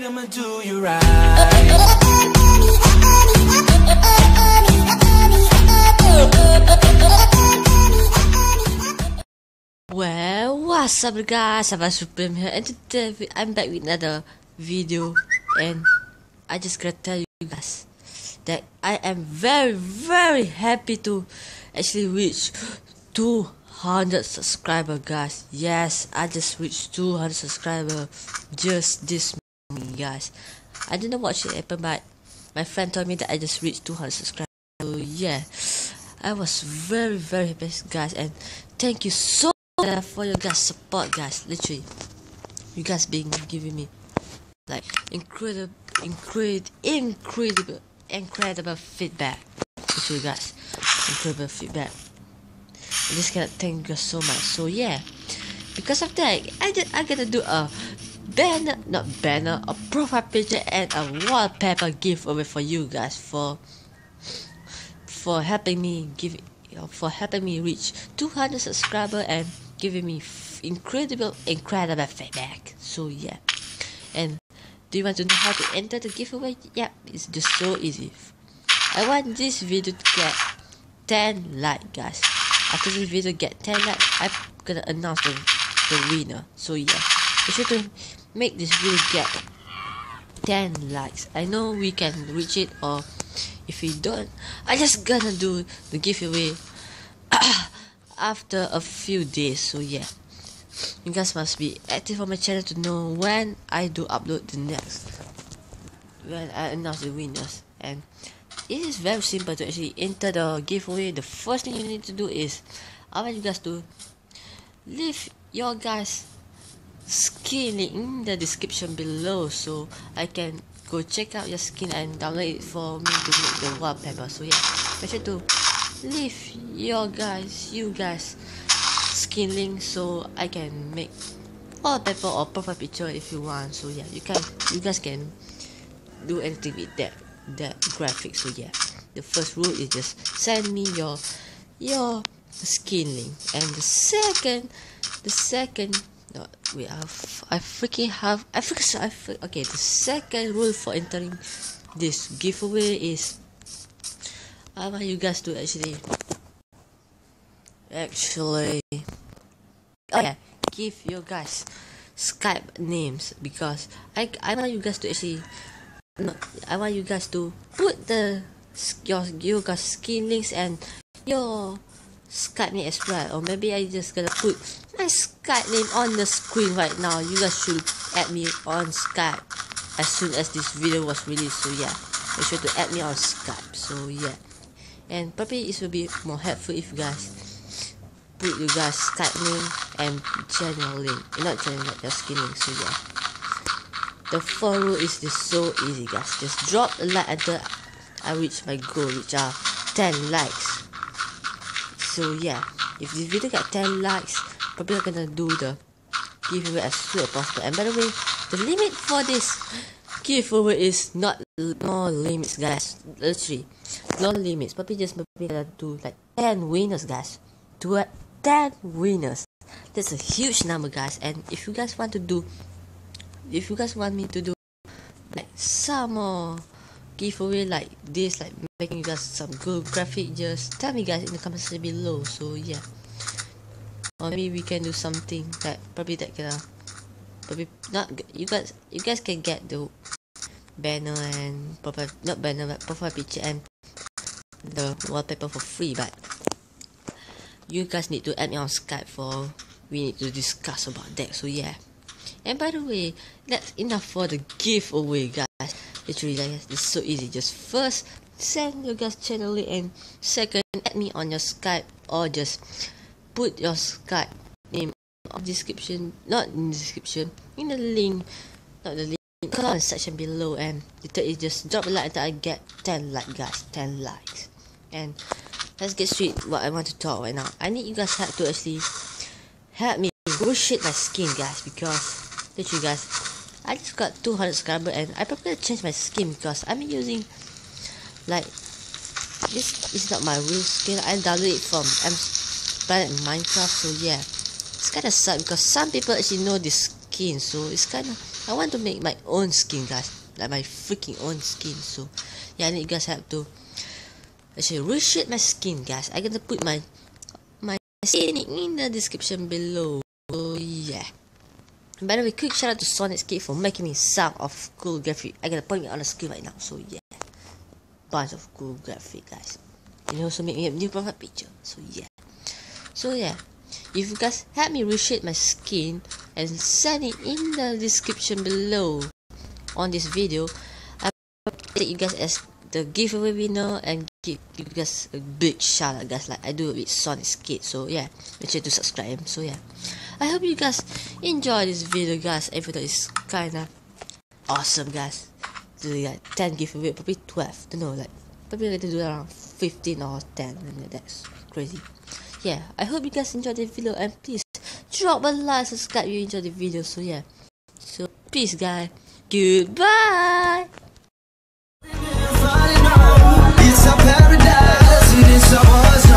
I'ma do you right. Well, what's up guys, I'm Supreme here and today I'm back with another video and I just gotta tell you guys that I am very very happy to actually reach 200 subscriber guys. Yes, I just reached 200 subscriber just this guys. I didn't what should happen but my friend told me that I just reached 200 subscribers. So yeah, I was very very happy guys. And thank you so much for your guys support guys. Literally. You guys been giving me like incredible incredible incredible incredible feedback. Literally guys. Incredible feedback. I just cannot thank you guys so much. So yeah. Because of that I just I gotta do a banner not banner uh, a profile picture and a wallpaper giveaway for you guys for for helping me give uh, for helping me reach 200 subscriber and giving me incredible incredible feedback. So yeah. And do you want to know how to enter the giveaway? Yep it's just so easy. I want this video to get 10 like guys. After this video get 10 like i'm gonna announce the, the winner. So yeah. Be sure to make this video get 10 likes. I know we can reach it or if we don't i just gonna do the giveaway after a few days. So yeah. You guys must be active on my channel to know when i do upload the next when i announce the winners. And it is very simple to actually enter the giveaway. The first thing you need to do is i want you guys to leave your guys skin link in the description below so I can go check out your skin and download it for me to make the wallpaper. So yeah, make sure to leave your guys, you guys, skin link so I can make wallpaper or profile picture if you want. So yeah, you can, you guys can do anything with that that graphic. So yeah, the first rule is just send me your your skin link, and the second, the second I, f- I freaking have. I freaking. I fr- okay, the second rule for entering this giveaway is I want you guys to actually. Actually. Oh yeah, give your guys Skype names because I, I want you guys to actually. No, I want you guys to put the your your guys skin links and your Skype name as well, or maybe I just gonna put my Skype name on the screen right now. You guys should add me on Skype as soon as this video was released. So yeah, make sure to add me on Skype. So yeah, and probably it will be more helpful if you guys put you guys Skype name and channel link, eh, not channel link, just skin. So yeah, the rule is just so easy, guys. Just drop a like until I reach my goal, which are 10 likes. So yeah, if this video got 10 likes, probably I'm gonna do the giveaway as soon as possible. And by the way, the limit for this giveaway is not no limits, guys. Literally, no limits. Probably just maybe gonna do like 10 winners, guys. Do it 10 winners. That's a huge number, guys. And if you guys want to do, if you guys want me to do like some more giveaway like this, like making you guys some good graphic, just tell me guys in the comments section below. So yeah, or maybe we can do something that probably that gonna uh, probably not you guys you guys can get the banner and profile not banner but profile picture and the wallpaper for free, but you guys need to add me on Skype for we need to discuss about that. So yeah. And by the way, that's enough for the giveaway, guys. Literally, guys, it's so easy. Just first send your guys channel link, and second add me on your Skype or just put your Skype name of description, not in the description, in the link, not the link, comment section below. And the third is just drop a like until I get 10 like, guys, 10 likes. And let's get straight what I want to talk right now. I need you guys help to actually help me bullshit my skin, guys, because literally, guys, I just got 200 subscribers and I probably change my skin because I'm using like this is not my real skin. I downloaded it from M Planet Minecraft, so yeah, it's kind of sad because some people actually know this skin, so it's kind of I want to make my own skin, guys. Like my freaking own skin. So, yeah, I need you guys have to actually reshape my skin, guys. I'm gonna put my my skin in the description below. Oh yeah. By the way, quick shout out to Sonic Skate for making me sound of cool graphic. I gotta put it on the screen right now. So yeah, bunch of cool graphic, guys. And also make me a new profile picture. So yeah. So yeah, if you guys help me reshape my skin and send it in the description below on this video, I will take you guys as the giveaway winner and give you guys a big shout out guys like I do with Sonic Skate. So yeah, make sure to subscribe. So yeah. I hope you guys enjoy this video guys. I thought it's kinda awesome guys. Do like 10 giveaway, probably 12. Don't know, like probably going to do around 15 or 10 and that's crazy. Yeah, I hope you guys enjoyed the video and please drop a like, subscribe if you enjoyed the video. So yeah. So peace guys. Goodbye. It's a paradise, it is ours.